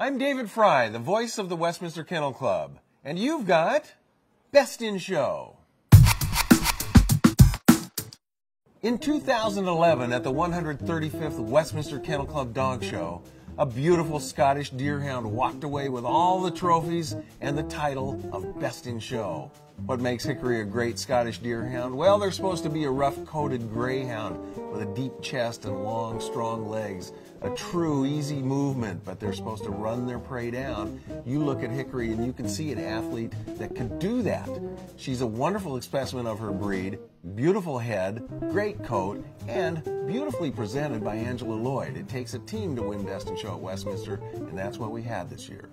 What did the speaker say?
I'm David Frei, the voice of the Westminster Kennel Club, and you've got Best in Show. In 2011, at the 135th Westminster Kennel Club Dog Show, a beautiful Scottish Deerhound walked away with all the trophies and the title of Best in Show. What makes Hickory a great Scottish Deerhound? Well, they're supposed to be a rough coated greyhound with a deep chest and long, strong legs. A true, easy movement, but they're supposed to run their prey down. You look at Hickory and you can see an athlete that could do that. She's a wonderful specimen of her breed, beautiful head, great coat, and beautifully presented by Angela Lloyd. It takes a team to win Best in Show at Westminster, and that's what we had this year.